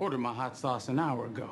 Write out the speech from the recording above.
Ordered my hot sauce an hour ago.